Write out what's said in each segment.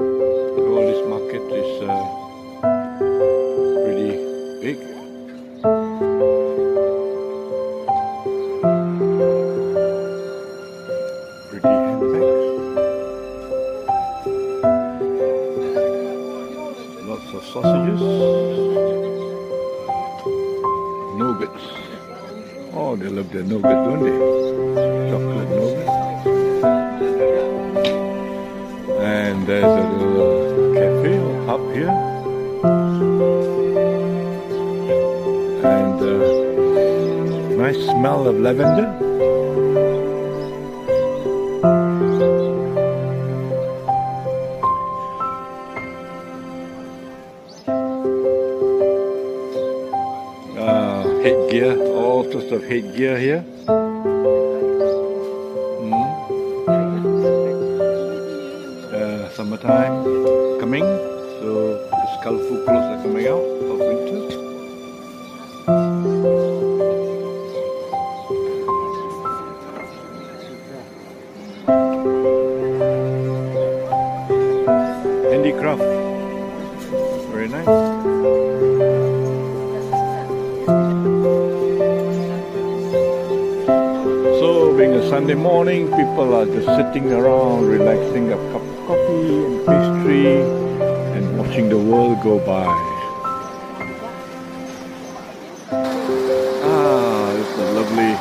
Well, this market is uh, pretty big. Pretty. Lots of sausages. Nougats. Oh, they love their nuggets, don't they? Here. And uh, nice smell of lavender. Uh, headgear, all sorts of headgear here. Mm. Uh, summertime coming, so these colorful clothes are coming out of winter. Handicraft, very nice. So, being a Sunday morning, people are just sitting around, relaxing, a cup of coffee and pastry, watching the world go by. Ah, it's a lovely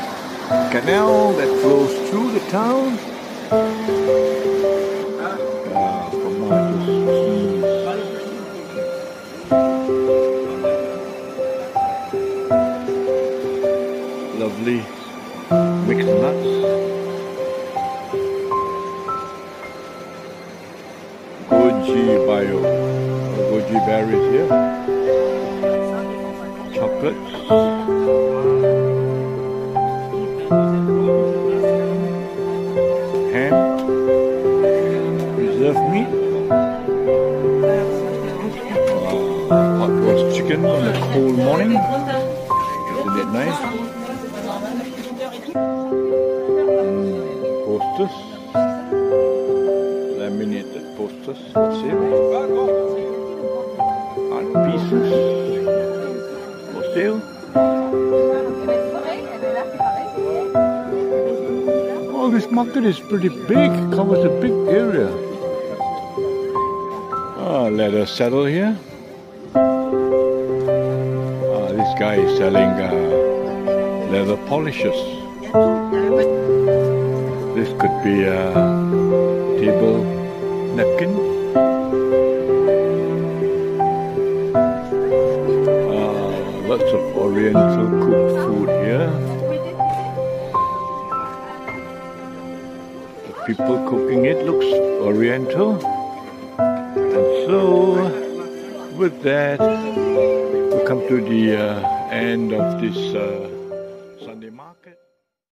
canal that flows through the town. Ah. Lovely mixed nuts. Goji berries here. Chocolates. Ham. Preserved meat. Hot roast chicken on a cold morning. Isn't it nice? posters, laminated posters for sale, sale. Oh, this market is pretty big, covers a big area. Ah, leather saddle here. Ah, this guy is selling uh, leather polishes. This could be a table napkin. Lots of oriental cooked food here. The people cooking it looks oriental. And so, with that, we come to the uh, end of this. Uh,